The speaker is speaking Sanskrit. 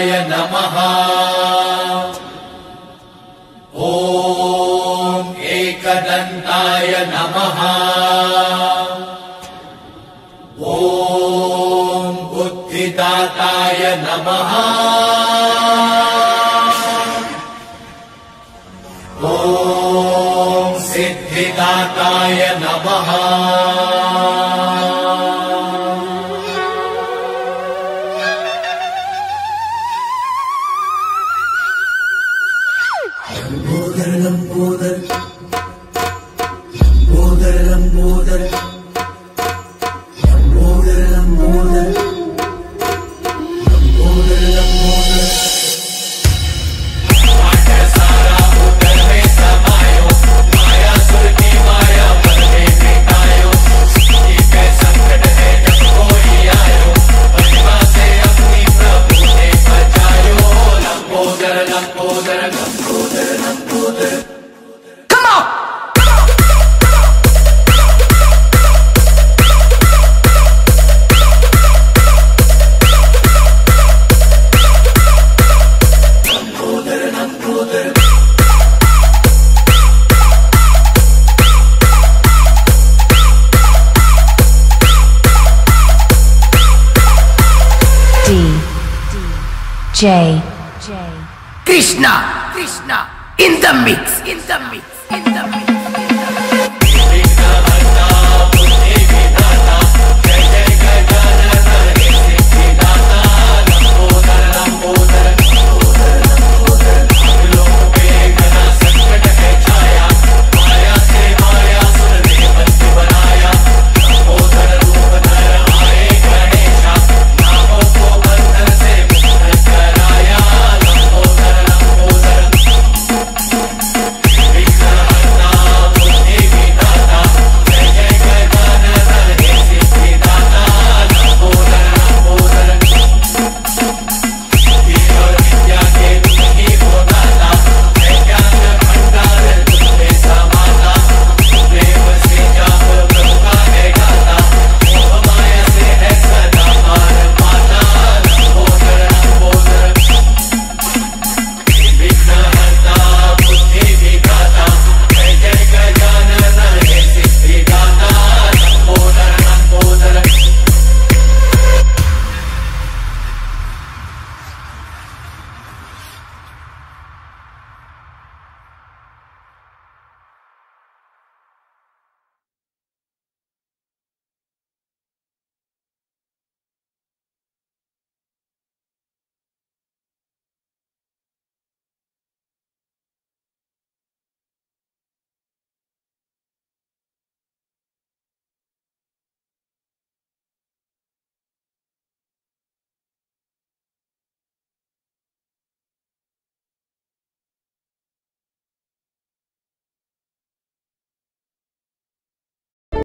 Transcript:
य नमः। ॐ एकदन्ताय नमः। ॐ बुद्धिदाताय नमः। ॐ सिद्धिदाताय नमः 不能。J J. Krishna Krishna in the mix in the mix in the mix